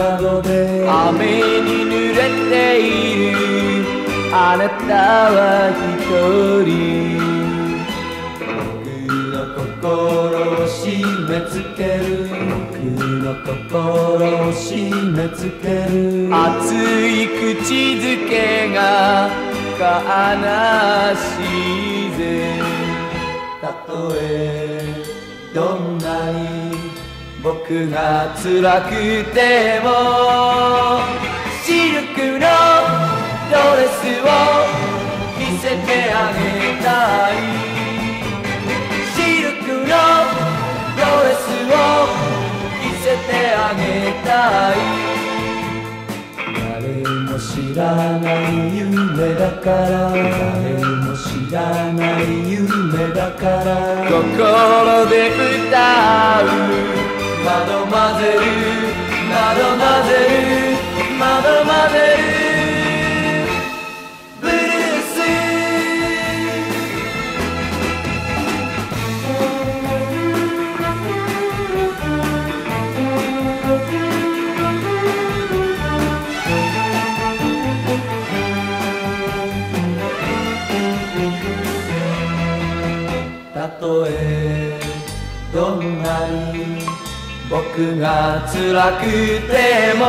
角で。雨に濡れている。あなたは一人。僕の心め付ける僕の心を締め付ける熱い口づけが悲しいぜ。たとえどんなに僕が辛くてもシルクのドレスを着せてあげたい。を着せてあげたい。誰も知らない夢だから。誰も知らない夢だから。心で歌う。窓混ぜる窓混ぜる窓混ぜるとえどんなに僕が辛くても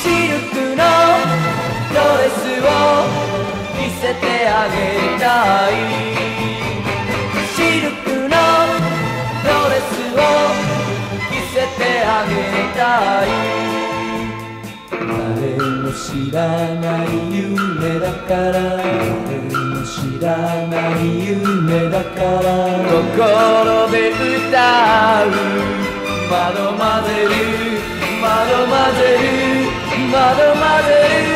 シルクのドレスを着せてあげたいシルクのドレスを着せてあげたい誰も知らない夢だかららない夢だから。心で歌う。窓混ぜる。窓混ぜる。窓混ぜる。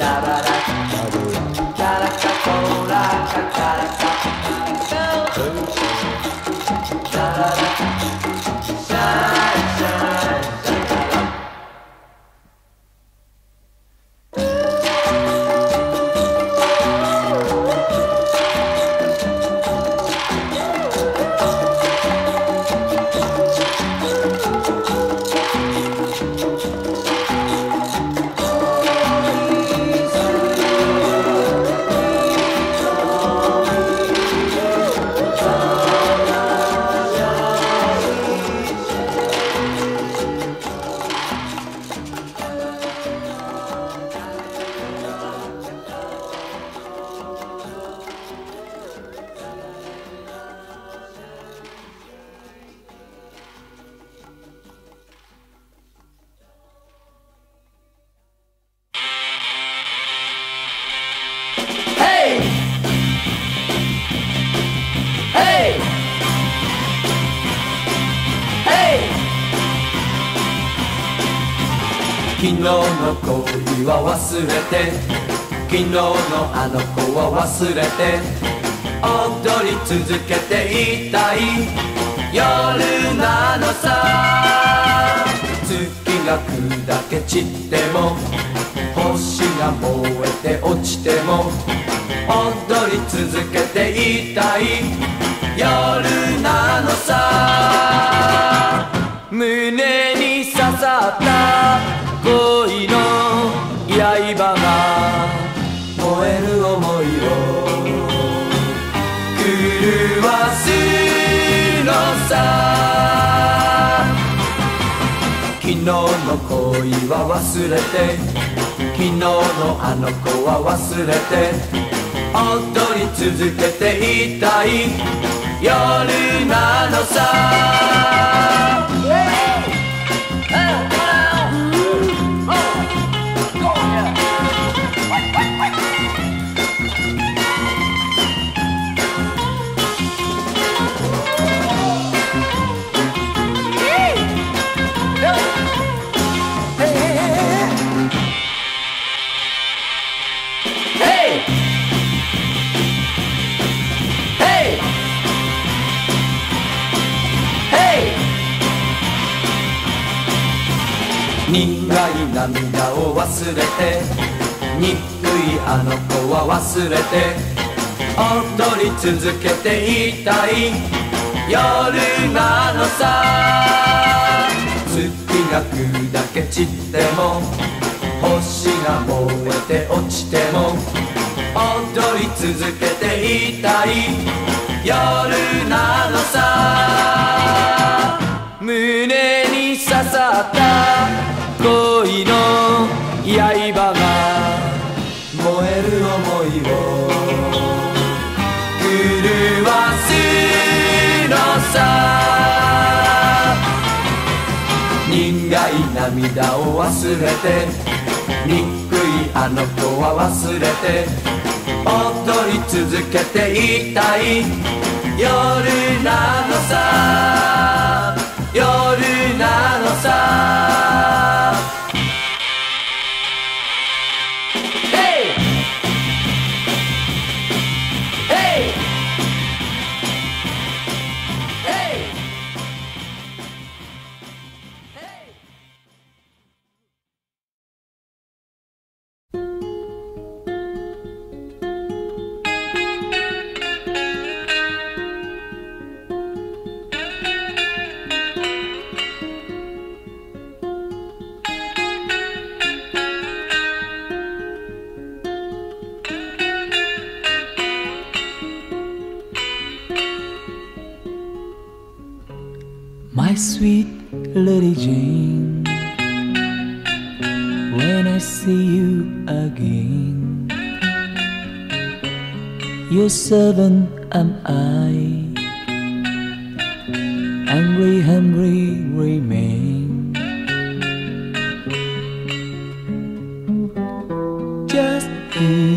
da da da. 昨日の恋は忘れて。昨日のあの子は忘れて。踊り続けていたい。夜なのさ。月が砕け散っても。星が燃えて落ちても。踊り続けていたい。夜なのさ。胸に刺さった。恋の刃が燃える想いを。狂わすのさ。昨日の恋は忘れて。昨日のあの子は忘れて。踊り続けていたい。夜なのさ。忘れて踊り続けていたい。夜なのさ。月が砕け散っても星が燃えて落ちても踊り続けていたい。夜なのさ。胸に刺さった恋の刃。涙を忘れて憎いあの子は忘れて踊り続けていたい。夜なのさ夜なのさ。See you again, your servant am I, hungry, hungry remain. Just hear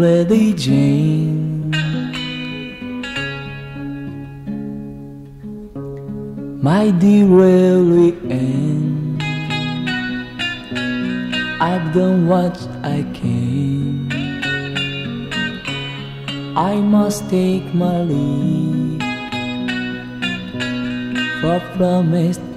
Lady Jane. My dear railway end, I've done what I can. I must take my leave for promised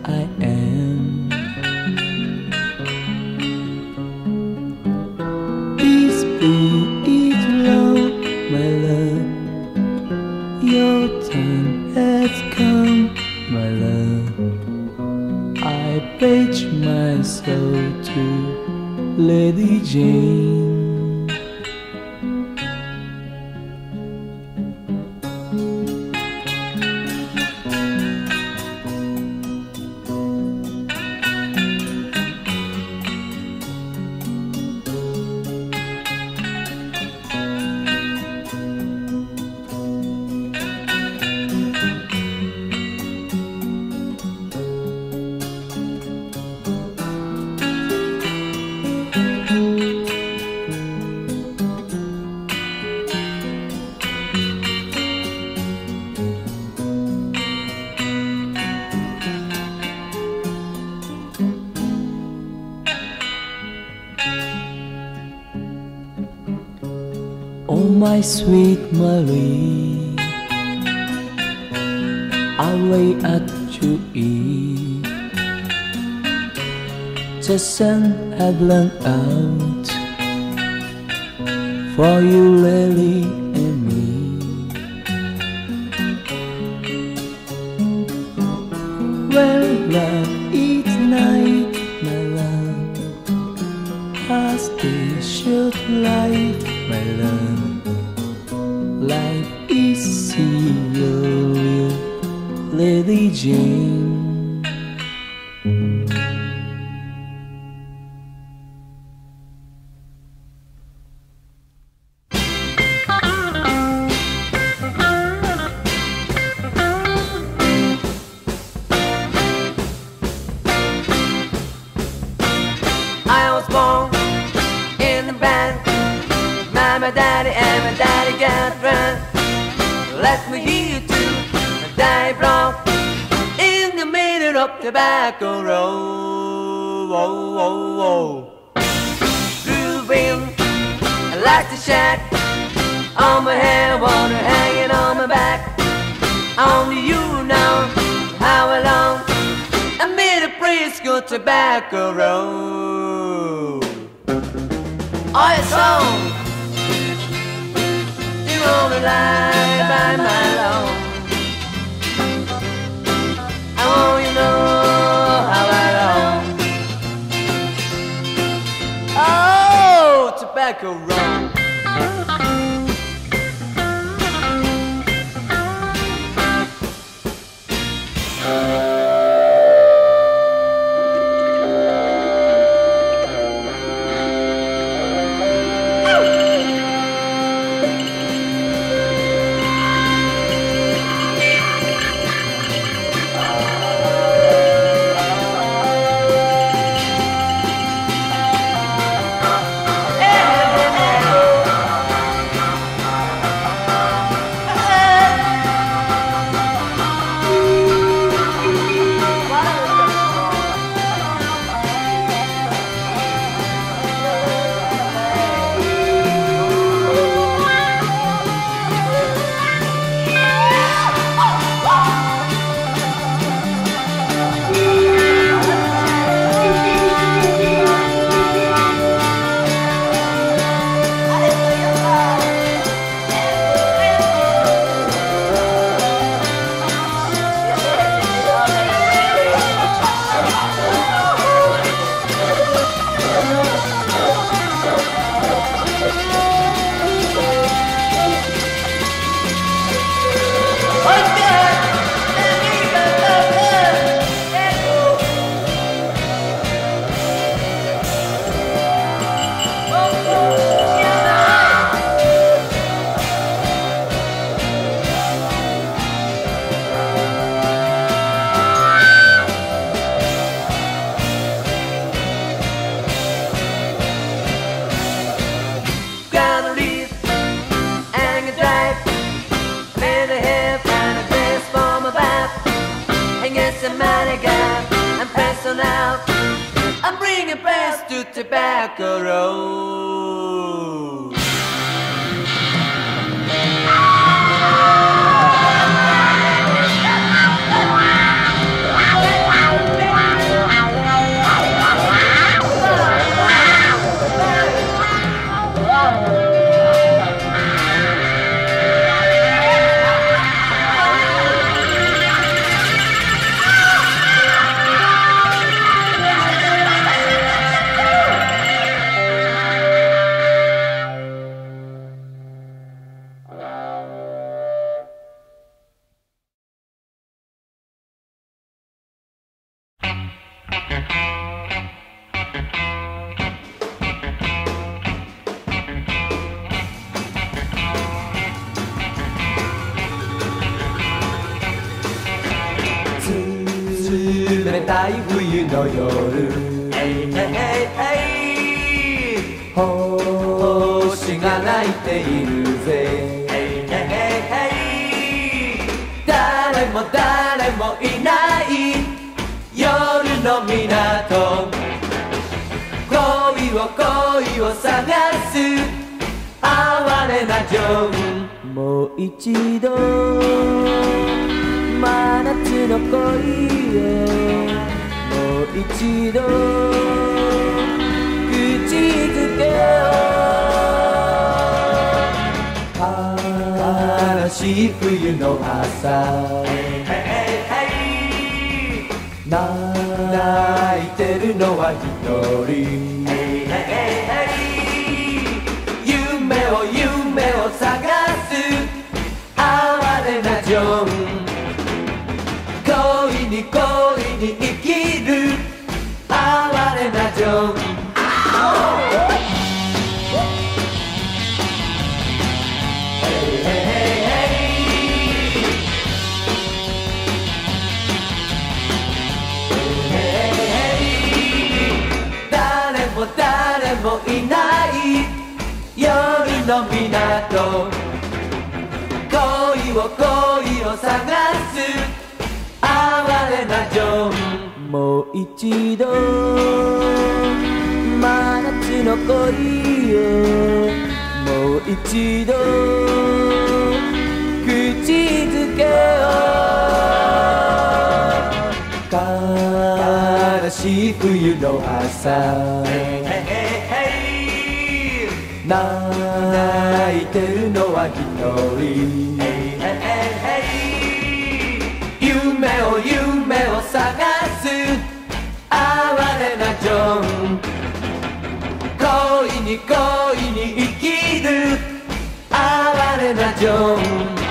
my love. I pledge my soul to Lady Jane. For you, Lily Frisco tobacco road. Oh, it's home. You wanna lie by my lawn. I want you know how I long. Oh, tobacco road. es semántica and personal. I'm bringing past to tobacco road. 星が泣いているぜ誰も誰もいない夜の港恋を恋を探す哀れななジョンもう一度真夏の恋へもう一度づけを悲しい冬の朝。泣いてるのは一人夢を夢を探すもいない夜の港。恋を恋を探す。哀れなジョンもう一度。真夏の恋へ。もう一度。口づけを。悲しい冬の朝。泣いてるのは一人夢を夢を探す。哀れなジョン。恋に恋に生きる。哀れなジョン。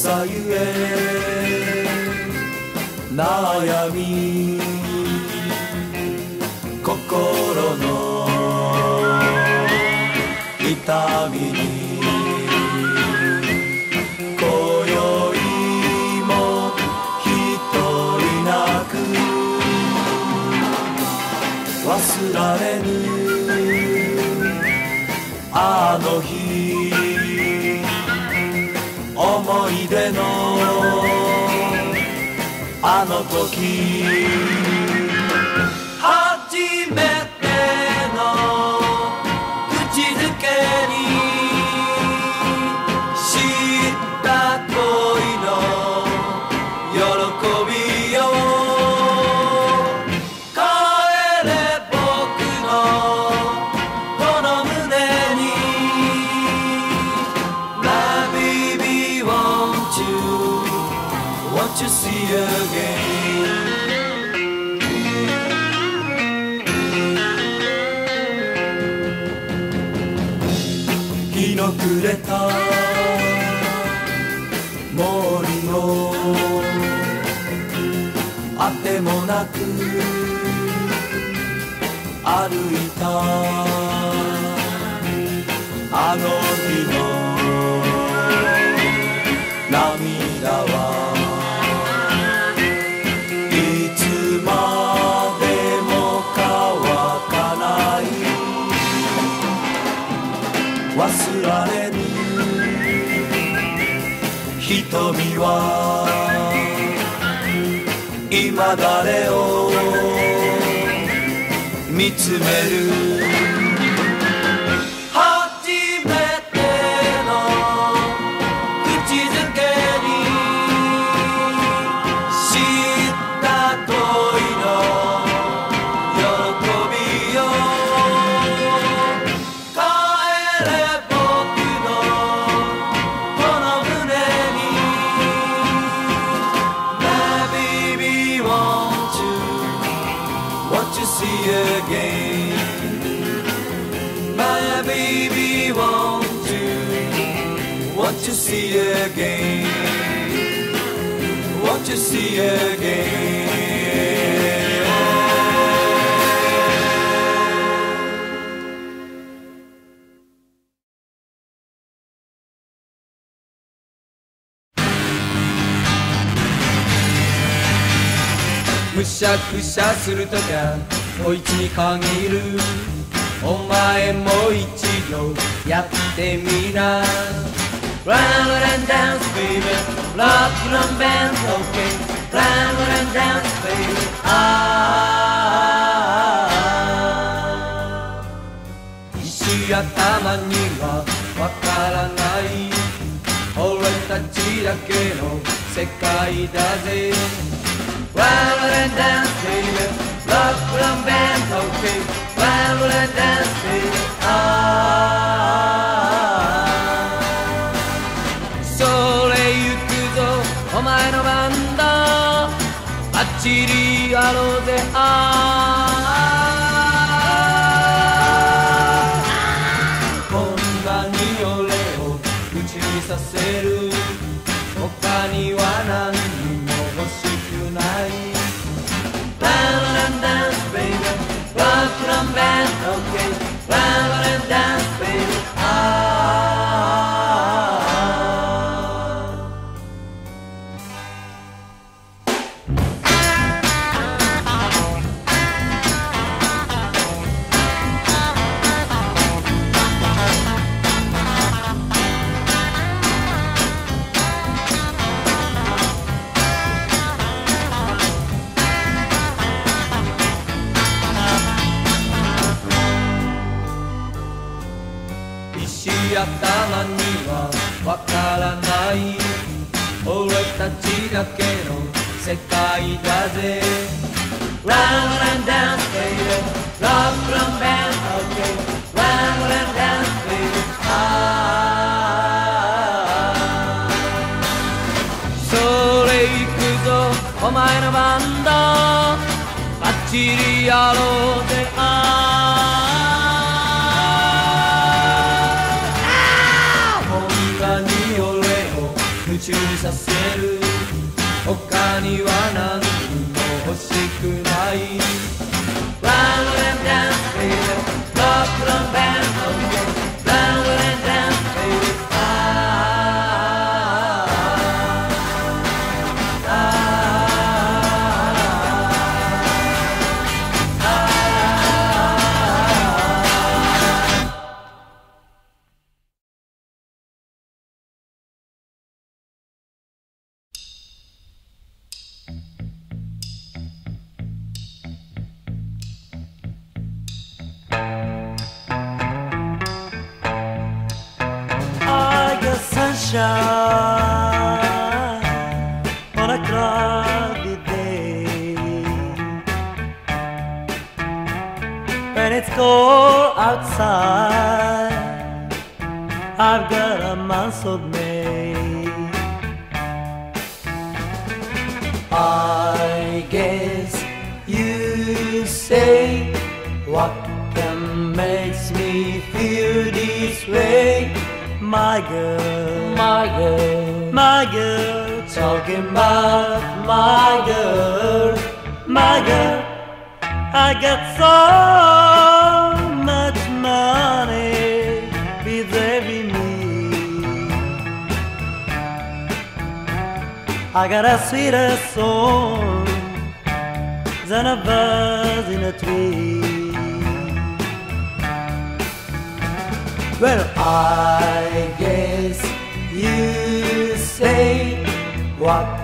若さゆえ悩みあた。あの日の涙はいつまでも乾かない。忘られぬ瞳は今誰を見つめる to see again.「むしゃくしゃするとかこいつに限る」「お前も一度やってみな」Run and dance baby Rock and band okay Run and dance baby ああ石頭にはわからない俺たちだけの世界だぜ Run and dance baby Rock and band okay Run and dance baby あ chiri a de ah. Talking my girl, my girl. I got so much money behaving me. I got a sweeter song than a bird in a tree. Well, I guess you say what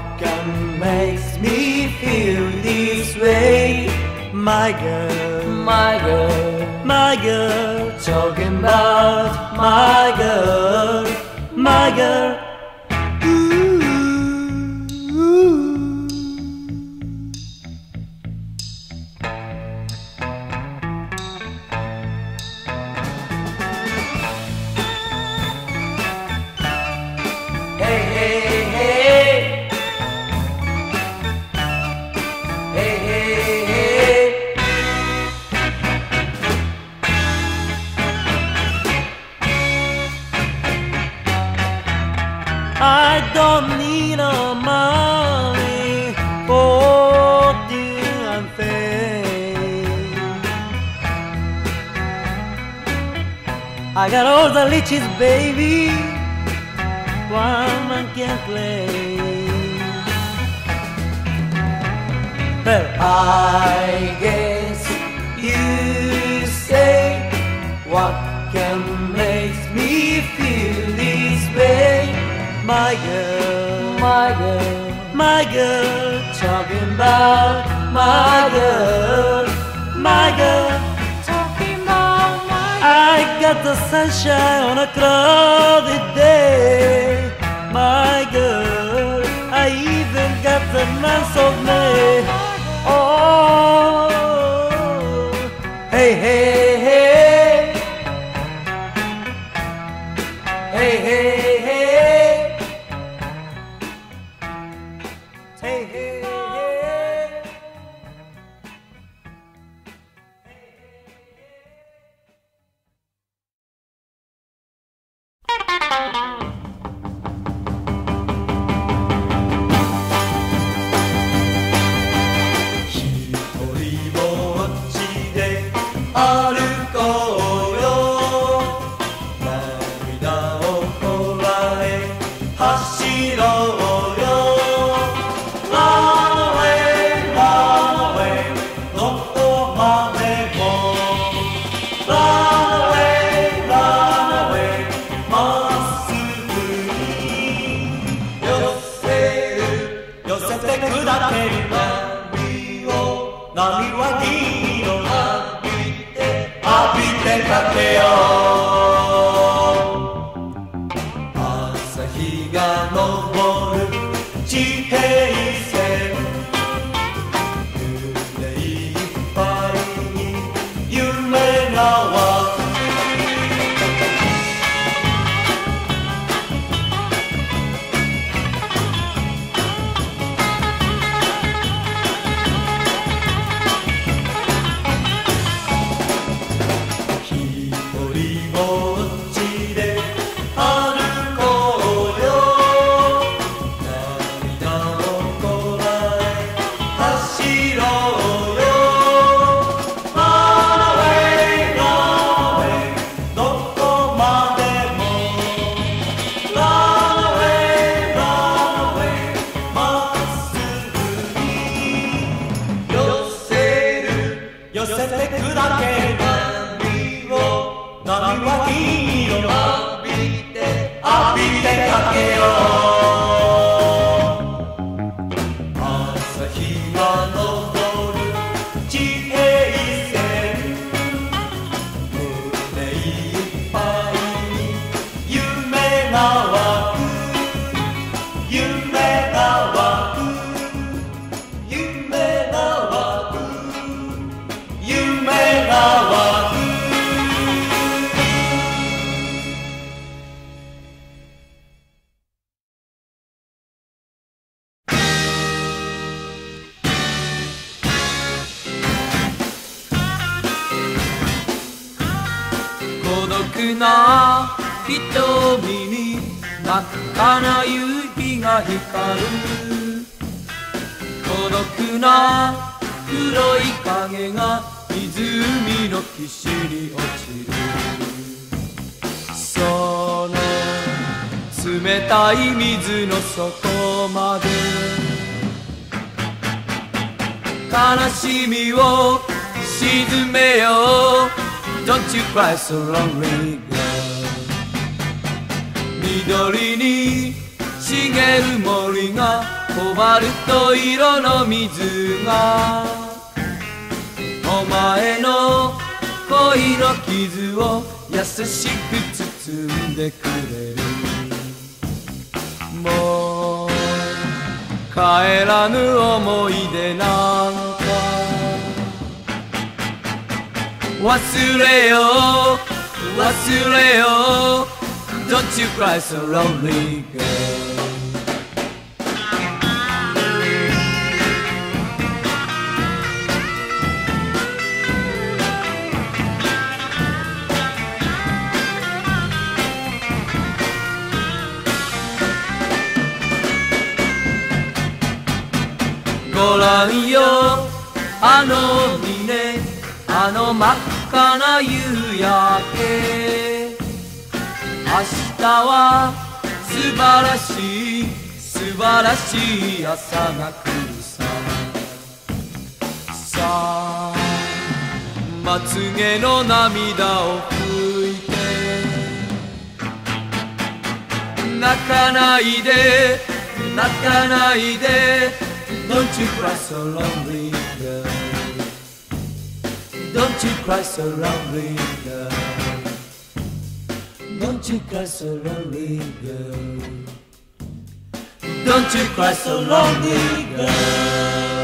makes me feel this way, My girl, my girl. my girl, Talking about my girl, my girl. Don't need no money for and fame. I got all the riches, baby. One man can claim. Well, I guess you say what my girl, my girl my girl, talking about my girl my girl. talking about my girl. I got the sunshine on a cloudy day, my girl. I even got the month of May. Oh, hey hey hey hey hey 孤独な瞳に真っ赤な夕日が光る孤独な黒い影が湖の岸に落ちる。その冷たい水の底まで。悲しみを沈めよう。Don't you cry so lonely girl 緑に茂る森がコバルト色の水がお前の恋の傷を優しく包んでくれる。もう帰らぬ思い出なんか。忘れよう忘れよう。Don't you cry so lonely girl. ご覧よ。あの峰あの真っ赤な夕焼け。明日は素晴らしい素晴らしい朝が来るさ。さあまつげの涙を拭いて。泣かないで泣かないで。Don't you cry so lonely girl. Don't you cry so lonely girl. Don't you cry so lonely girl. Don't you cry so lonely girl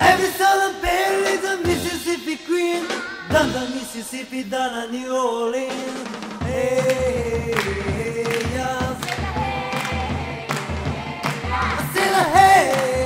Every southern belle is a Mississippi queen. Down the Mississippi, down New Orleans. Hey, hey, yes. I hey, hey,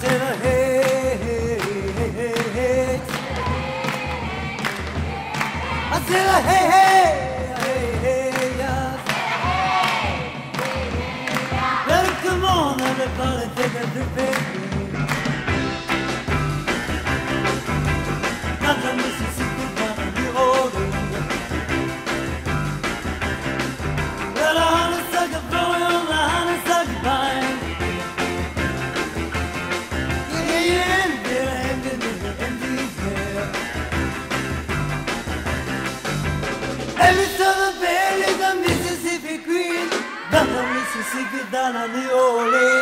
comes in a hey, I said a hey hey hey yeah. Let it come on, everybody, take a sip. da ole.